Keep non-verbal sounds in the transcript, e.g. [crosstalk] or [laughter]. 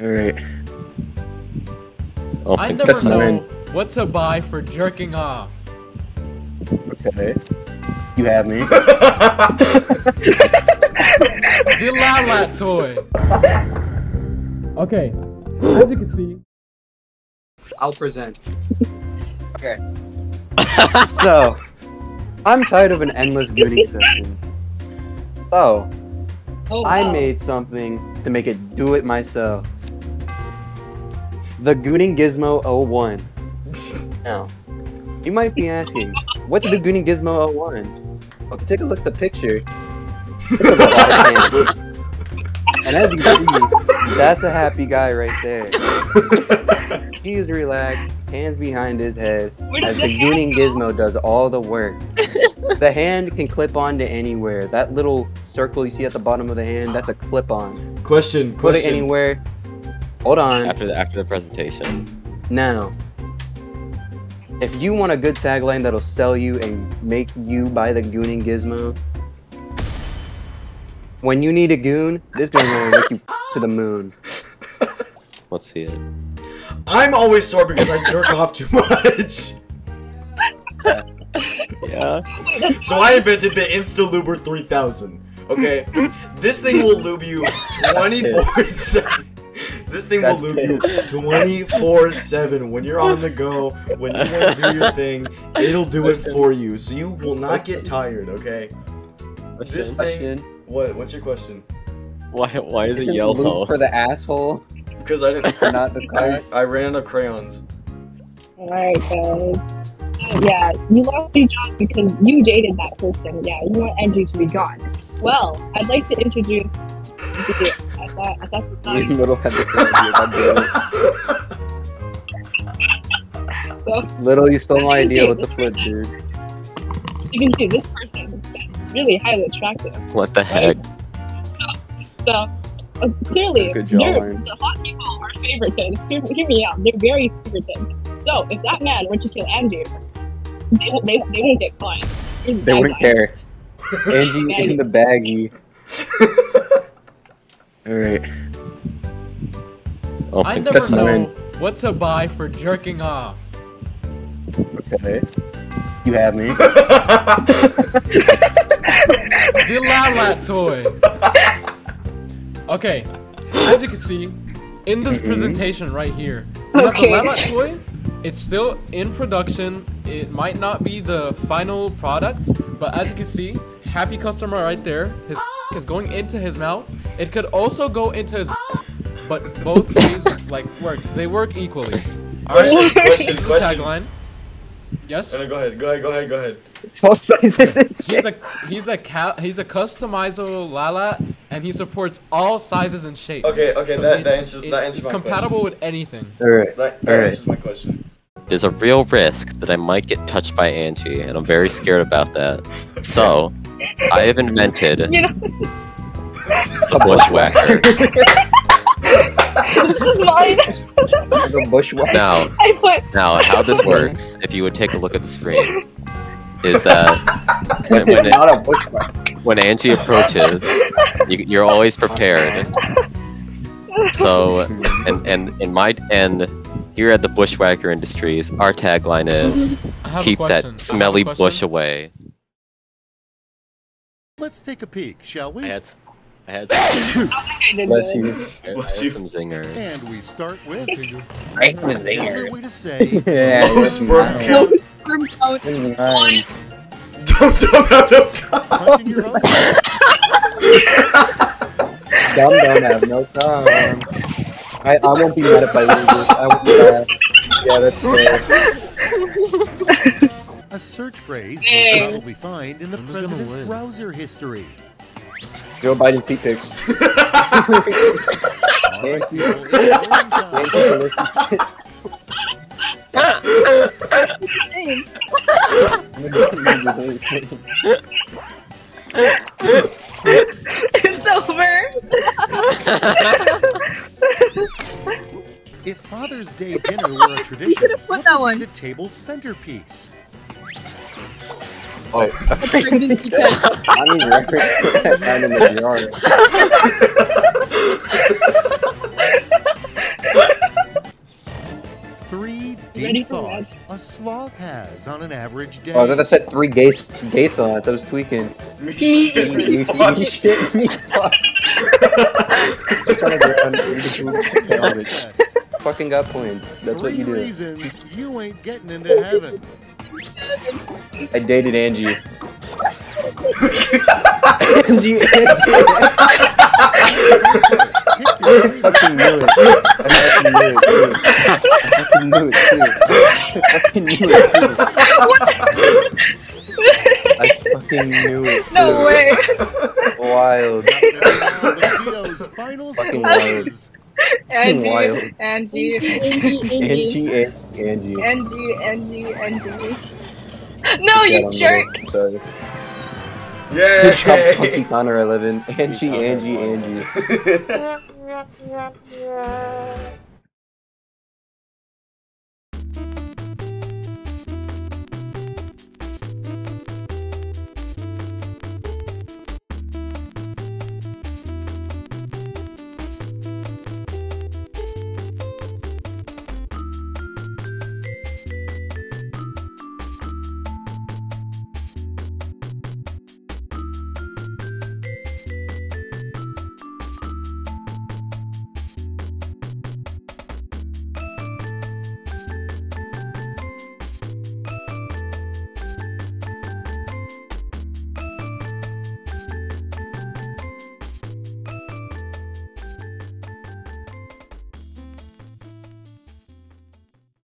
Alright. Oh, I my never God. know Alright. what to buy for jerking off. Okay. You have me. [laughs] The Lalat toy. Okay, as you can see, I'll present. Okay. [laughs] so, I'm tired of an endless gooning session. So, Oh, I made something to make it do it myself. The Gooning Gizmo 01. Now, you might be asking, what's the Gooning Gizmo 01? Well, take a look at the picture. It's a robotic hand. And as you can see, that's a happy guy right there. [laughs] He's relaxed, hands behind his head, Where as the the Gooning go? Gizmo does all the work. the hand can clip onto anywhere. That little circle you see at the bottom of the hand, that's a clip on. Question, Put it anywhere. Hold on. After the after the presentation. Now, if you want a good tagline that'll sell you and make you buy the Gooning Gizmo, when you need a goon, this goon's gonna make you [laughs] to the moon. Let's see it. I'm always sore because I jerk off too much. Yeah. So I invented the InstaLuber 3000. Okay, this thing will lube you [laughs] 24 7. This thing will loop you 24 7 when you're on the go, when you want to do your thing. It'll do it for you, so you will not get tired. Okay. This thing. Question. What? What's your question? Why why is Is it it yellow? lube for the asshole, Because I didn't. not the car? I, I ran out of crayons. Alright, guys. So, yeah, you lost your jobs because you dated that person. Yeah, you want Angie to be gone. Well, I'd like to introduce the Assa- Assassin little had [laughs] Little, you stole my As idea can with the flip, dude. you can see this person that's really highly attractive. What the heck? So, uh, clearly, Good they're- the hot people are favorited. Hear, hear me out. They're very favorited. So, if that man were to kill Andrew, they, won't- they, they won't get caught. They wouldn't care. [laughs] Angie in the baggie. [laughs] Alright. Oh, I my never God. know Alright. what to buy for jerking off. Okay. You have me. [laughs] The Lalat toy. Okay, as you can see, in this Mhm. presentation right here, Okay. the Lalat toy. It's still in production. It might not be the final product, but as you can see, happy customer right there. His [laughs] is going into his mouth. It could also go into his, but both ways like work. They work equally. Question, this question, question. tagline. Yes. No, no, go ahead, go ahead, go ahead, go ahead. All sizes and He's a he's a ca- he's a customizable Lala, and he supports all sizes and shapes. Okay, okay, So that- that it's- answers- that it's- answers It's my compatible with anything. Alright. That, that Alright. answers my question. There's a real risk that I might get touched by Angie, and I'm very scared about that. So, [laughs] I have invented You know, a bushwhacker. [laughs] this is mine. The bushwhacker. Now, I put. now, how this [laughs] works, if you would take a look at the screen, is that when, when, it, Not a bushwhacker. when Angie approaches, you, you're always prepared. So, and and in my and here at the Bushwhacker Industries, our tagline is "Keep a question. I that smelly bush away." Let's take a peek, shall we? I had, [laughs] I had, I think I [laughs] Bless you. I had Bless you. some zingers. And we start with Right was another way to say [laughs] Yeah, Low that's sperm nice. count. Sperm count. This is nice. Dumb dumb out of punching. Dumb don't have no time. I, I won't be mad if I lose this. I won't be mad. Yeah, that's fair. A search phrase Dang. you'll probably find in the president's browser history. Joe Biden feet pics. Thank you. it's. [laughs] Thank you for listening. it's over. If Father's Day dinner were a [laughs] tradition, should've put that one. the table centerpiece? Wait. I need records to that in the yard. Three deep thoughts a sloth has on an average day. Oh, I thought I said three gay, gay thoughts. I was tweaking. Me shit, me, fuck. me shit, me fuck. I'm [laughs] trying to get on the test. Fucking got points. That's what you do. reasons you ain't getting into heaven. I dated Angie. [laughs] Angie, Angie. I fucking knew it. I fucking knew it too. I fucking knew it too. I fucking knew it too. I fucking knew it too. No way. Wild. Final Fucking scores. Angie, Wild. Angie, Angie, Angie. Angie, Angie, Angie. Angie, Angie, Angie. No, you jerk! up, Sorry. Good job, Funky Yay! Connor 11. Angie, Angie, Angie. [laughs] [laughs]